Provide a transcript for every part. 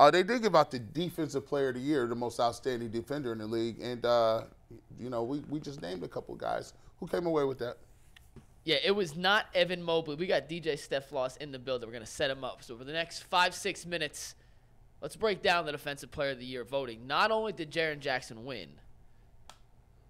Uh, they did give out the defensive player of the year, the most outstanding defender in the league, and uh, you know we, we just named a couple guys who came away with that. Yeah, it was not Evan Mobley. We got DJ Steph in the building. We're gonna set him up. So for the next five six minutes, let's break down the defensive player of the year voting. Not only did Jaren Jackson win,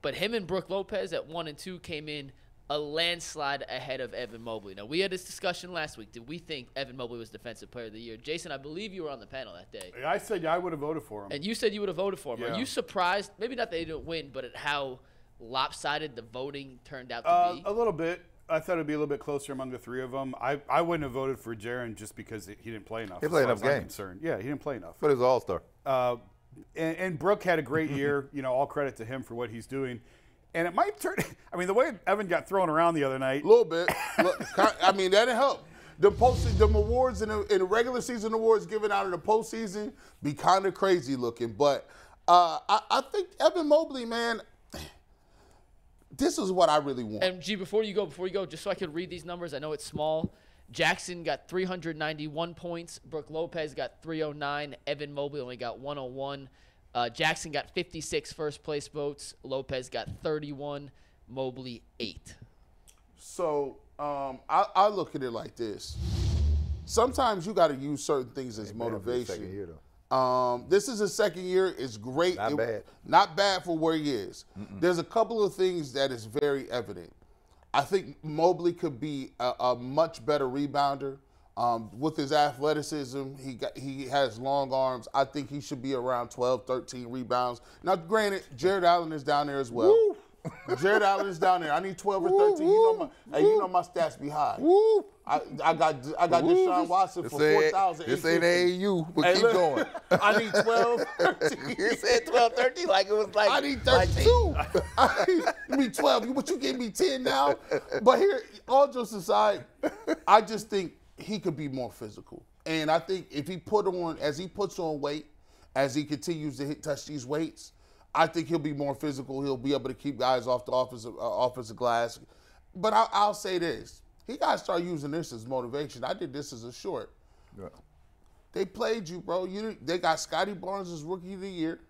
but him and Brook Lopez at one and two came in a landslide ahead of Evan Mobley. Now, we had this discussion last week. Did we think Evan Mobley was Defensive Player of the Year? Jason, I believe you were on the panel that day. I said yeah, I would have voted for him. And you said you would have voted for him. Yeah. Are you surprised? Maybe not that they didn't win, but at how lopsided the voting turned out to Uh, be? a little bit. I thought it'd be a little bit closer among the three of them. I, I wouldn't have voted for Jaren just because he didn't play enough. He played enough games. Concerned. Yeah, he didn't play enough. But he's an all star. Uh, and, and Brook had a great year. You know, all credit to him for what he's doing. And it might turn. I mean, the way Evan got thrown around the other night. A little bit. Look, I mean, that didn't help. The post, the awards and the, and the regular season awards given out in the postseason be kind of crazy looking. But uh, I, I think Evan Mobley, man, this is what I really want. And G, before you go, before you go, just so I could read these numbers, I know it's small. Jackson got 391 points. Brook Lopez got 309. Evan Mobley only got 101. Uh, Jackson got 56 first place votes. Lopez got 31. Mobley eight. So um, I, I look at it like this. Sometimes you got to use certain things as bad for his motivation. second year. Um, this is his second year. It's great. Not It- bad. Not bad for where he is. There's a couple of things that is very evident. I think Mobley could be a, a much better rebounder. Um, with his athleticism, he got, he has long arms. I think he should be around 12, 13 rebounds. Now, granted, Jarrett Allen is down there as well. Jarrett Allen is down there. I need 12 or 13. You know my, hey, you know my stats be high. Woo! I, I got I got Deshaun Watson This for ain't, 4,000. this ain't AAU, but Hey, keep look, going. I need 12, 13. you said 12, 13 like it was like. I need like 32. I need, you need 12. But you give me 10 now. But here, all jokes aside, I just think he could be more physical. And I think if he put on, as he puts on weight, as he continues to hit, touch these weights, I think he'll be more physical. He'll be able to keep guys off the offensive, uh, offensive glass. But I, I'll say this. He got to start using this as motivation. I did this as a short. Yeah. They played you, bro. You they got Scottie Barnes as rookie of the year.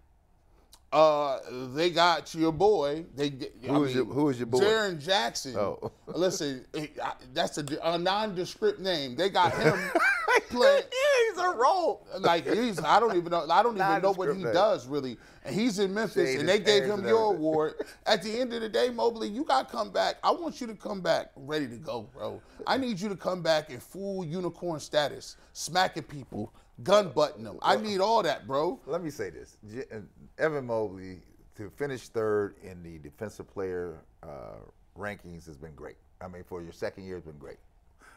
Uh, they got your boy. They Who was your- who was your boy? Jaren Jackson. Oh. listen, he- I- that's a, a nondescript name. They got him playing. Yeah, he's a role. Like he's, I don't even know. I don't even know what he name. does really. And he's in Memphis, Shade and they gave him your award. At the end of the day, Mobley, you got to come back. I want you to come back ready to go, bro. I need you to come back in full unicorn status, smacking people, gun button them. I need all that, bro. Let me say this: uh, Evan Mobley to finish third in the defensive player uh, rankings has been great. I mean, for your second year, it's been great.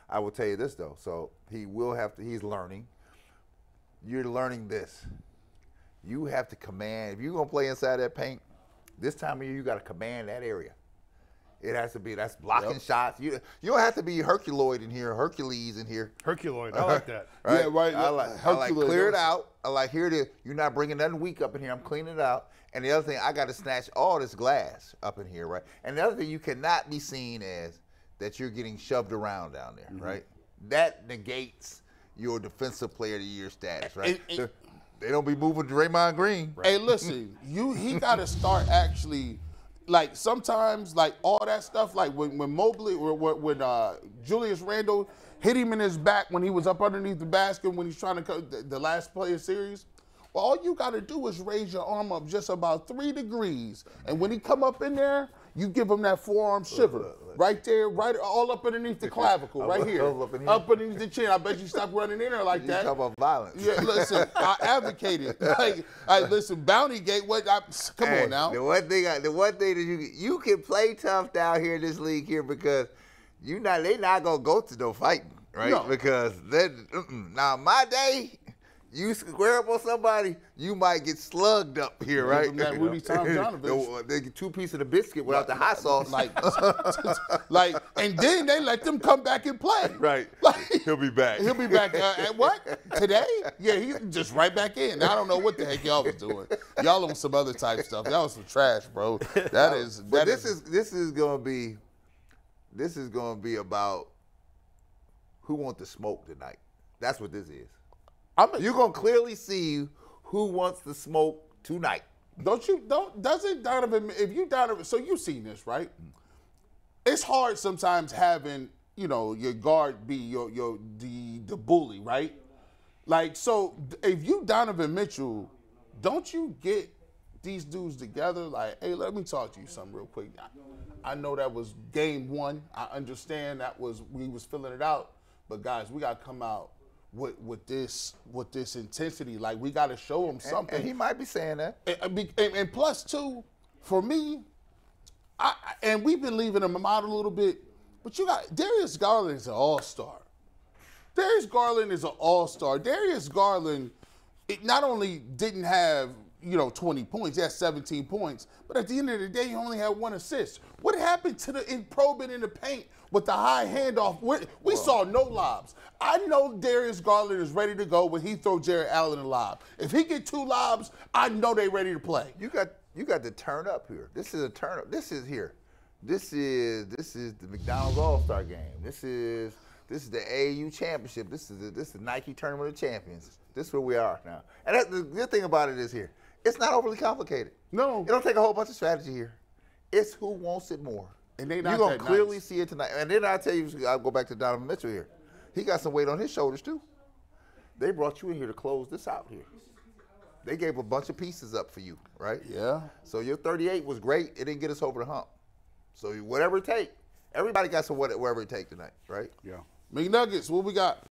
I will tell you this though: so he will have to. He's learning. You're learning this. You have to command. If you're gonna play inside that paint, this time of year, you got to command that area. It has to be. That's blocking shots. You you don't have to be Herculoid in here, Hercules in here. Herculoid. I like that. Right? Yeah, right. I like, I like clear it out. I like here to you're not bringing nothing weak up in here. I'm cleaning it out. And the other thing, I got to snatch all this glass up in here, right? And the other thing, you cannot be seen as that you're getting shoved around down there, Mm-hmm. right? That negates your defensive player of the year status, right? And- and- they don't be moving Draymond Green. Hey, listen, you he got to start actually, like sometimes like all that stuff, like when when Mobley or when, uh, Julius Randle hit him in his back when he was up underneath the basket when he's trying to cut the, the last play of series. Well, all you got to do is raise your arm up just about three degrees, and when he come up in there, you give them that forearm shiver uh, uh, uh, right there, right all up underneath the clavicle, right here, up in here. up underneath the chin. I bet you stop running in there like You that. talk about violence. Yeah, listen, I advocated. Like, I listen, Bounty Gate. What? I, come Hey, on now. The one thing, I, the one thing that you you can play tough down here in this league here because you not they not gonna go to no fighting, right? No. Because then mm-mm. now my day, you square up on somebody, you might get slugged up here, right? that Rudy Tomjanovich. the, they get two pieces of the biscuit without the hot sauce, Like, like, and then they let them come back and play. right? Like, He'll be back. He'll be back uh, at what today? Yeah, he's just right back in. I don't know what the heck y'all was doing. Y'all on some other type stuff. Y'all was some trash, bro. That is. But That this is this is gonna be this is gonna be about who wants to smoke tonight. That's what this is. I'm You're gonna clearly see who wants the smoke tonight. Don't you don't doesn't Donovan if you Donovan so you've seen this, right? It's hard sometimes having, you know, your guard be your your the the bully, right? Like so if you Donovan Mitchell, don't you get these dudes together like, hey, let me talk to you something real quick. I, I know that was game one. I understand that was we was filling it out, but guys, we gotta come out with with this with this intensity. Like we gotta show them And- something. And he might be saying that. And- and, and- and plus two, for me, I- and we've been leaving him out a little bit, but you got Darius Garland is an all star. Darius Garland is an all star. Darius Garland, it not only didn't have you know 20 points, he had 17 points, but at the end of the day, he only had one assist. What happened to the in probing in the paint with the high handoff? We, we saw no lobs. I know Darius Garland is ready to go when he throw Jarrett Allen a lob. If he get two lobs, I know they ready to play. You got you got to turn up here. This is a turn up. This is here. This is this is the McDonald's All Star Game. This is this is the AU Championship. This is the, this is the Nike Tournament of Champions. This is where we are now. And that, the good thing about it is here, it's not overly complicated. No. it don't take a whole bunch of strategy here. It's who wants it more. And they You're not gonna clearly nice. see it tonight. And then I tell you, I'll go back to Donovan Mitchell here. He got some weight on his shoulders too. They brought you in here to close this out here. They gave a bunch of pieces up for you, right? Yeah. So your 38 was great. It didn't get us over the hump. So whatever it take, everybody got some whatever it take tonight, right? Yeah. McNuggets, what we got?